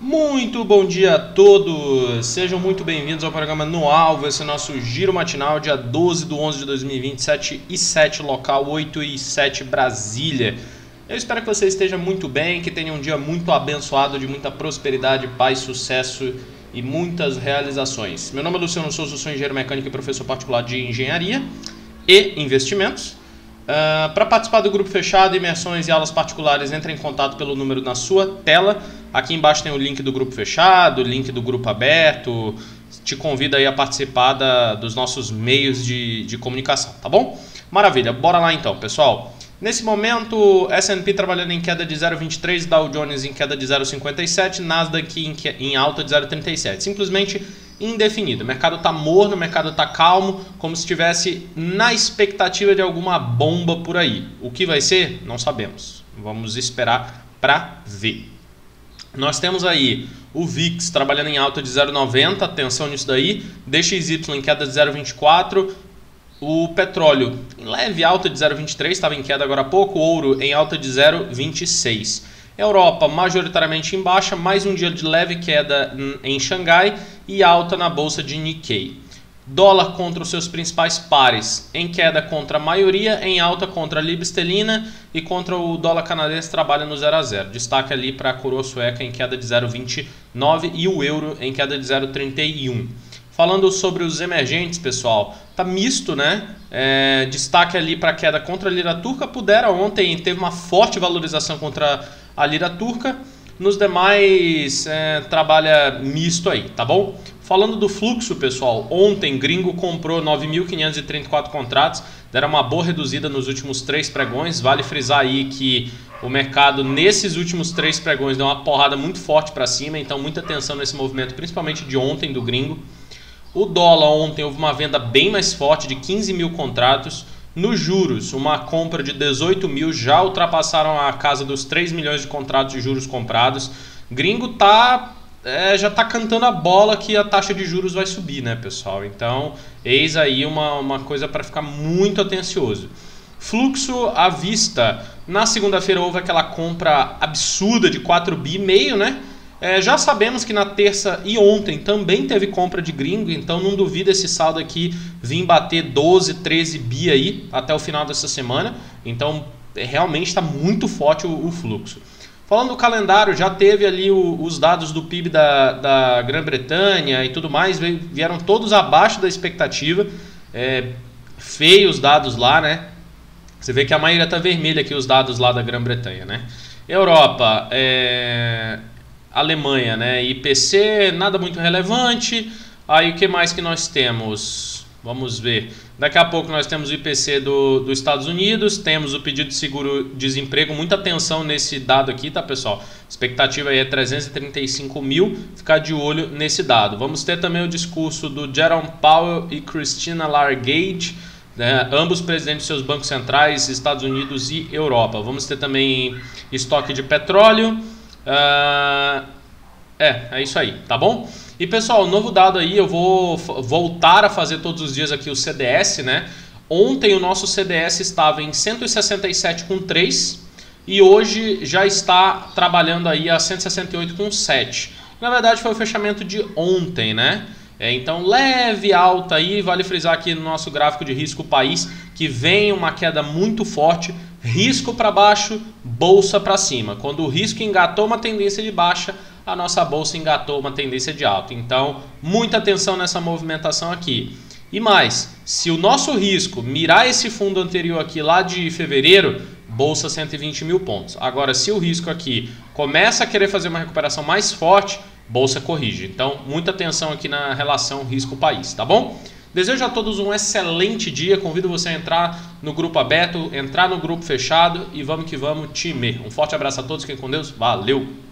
Muito bom dia a todos! Sejam muito bem-vindos ao programa No Alvo, esse nosso giro matinal, dia 12 de 11 de 2020, 7 e 7 local, 8 e 7 Brasília. Eu espero que você esteja muito bem, que tenha um dia muito abençoado, de muita prosperidade, paz, sucesso e muitas realizações. Meu nome é Luciano Souza, sou engenheiro mecânico e professor particular de engenharia e investimentos. Uh, Para participar do grupo fechado, imersões e aulas particulares, entre em contato pelo número na sua tela. Aqui embaixo tem o link do grupo fechado, link do grupo aberto. Te convido aí a participar da, dos nossos meios de, de comunicação, tá bom? Maravilha, bora lá então, pessoal. Nesse momento, S&P trabalhando em queda de 0,23, Dow Jones em queda de 0,57, Nasdaq em, em alta de 0,37. Simplesmente indefinido. O mercado está morno, o mercado está calmo, como se estivesse na expectativa de alguma bomba por aí. O que vai ser? Não sabemos. Vamos esperar para ver. Nós temos aí o VIX trabalhando em alta de 0,90, atenção nisso daí, DXY em queda de 0,24, o petróleo em leve alta de 0,23, estava em queda agora há pouco, ouro em alta de 0,26. Europa majoritariamente em baixa, mais um dia de leve queda em Xangai e alta na bolsa de Nikkei. Dólar contra os seus principais pares, em queda contra a maioria, em alta contra a libra esterlina e contra o dólar canadense trabalha no 0 a 0. Destaque ali para a coroa sueca em queda de 0,29 e o euro em queda de 0,31. Falando sobre os emergentes, pessoal, tá misto, né? É, destaque ali para a queda contra a lira turca. Pudera ontem teve uma forte valorização contra a lira turca. Nos demais, é, trabalha misto aí, tá bom? Falando do fluxo, pessoal, ontem Gringo comprou 9.534 contratos, deram uma boa reduzida nos últimos três pregões. Vale frisar aí que o mercado nesses últimos três pregões deu uma porrada muito forte para cima, então muita atenção nesse movimento, principalmente de ontem do Gringo. O dólar ontem houve uma venda bem mais forte de 15 mil contratos. Nos juros, uma compra de 18 mil já ultrapassaram a casa dos 3 milhões de contratos de juros comprados. Gringo tá é, já está cantando a bola que a taxa de juros vai subir, né, pessoal? Então, eis aí uma, uma coisa para ficar muito atencioso. Fluxo à vista. Na segunda-feira houve aquela compra absurda de 4 bi meio, né? É, já sabemos que na terça e ontem também teve compra de gringo, então não duvido esse saldo aqui vir bater 12, 13 bi aí até o final dessa semana. Então é, realmente está muito forte o, o, fluxo. Falando do calendário, já teve ali o, os dados do PIB da, da Grã-Bretanha e tudo mais, vieram todos abaixo da expectativa. É, feios dados lá, né? Você vê que a maioria está vermelha aqui os dados lá da Grã-Bretanha, né? Europa, é, Alemanha, né? IPC, nada muito relevante. Aí o que mais que nós temos? Vamos ver. Daqui a pouco nós temos o IPC do, dos Estados Unidos, temos o pedido de seguro-desemprego. Muita atenção nesse dado aqui, tá, pessoal? expectativa aí é 335 mil. Ficar de olho nesse dado. Vamos ter também o discurso do Jerome Powell e Christina Lagarde, né? ambos presidentes de seus bancos centrais, Estados Unidos e Europa. Vamos ter também estoque de petróleo. Uh, é, é isso aí, tá bom? E pessoal, novo dado aí, eu vou voltar a fazer todos os dias aqui o CDS, né? Ontem o nosso CDS estava em 167,3 e hoje já está trabalhando aí a 168,7. Na verdade foi o fechamento de ontem, né? É, então leve alta aí, vale frisar aqui no nosso gráfico de risco país que vem uma queda muito forte risco para baixo, bolsa para cima. Quando o risco engatou uma tendência de baixa, a nossa bolsa engatou uma tendência de alta. Então, muita atenção nessa movimentação aqui. E mais, se o nosso risco mirar esse fundo anterior aqui lá de fevereiro, bolsa 120 mil pontos. Agora, se o risco aqui começa a querer fazer uma recuperação mais forte, bolsa corrige. Então, muita atenção aqui na relação risco-país, tá bom? Desejo a todos um excelente dia. Convido você a entrar no grupo aberto, entrar no grupo fechado e vamos que vamos, time. Um forte abraço a todos, fiquem com Deus. Valeu!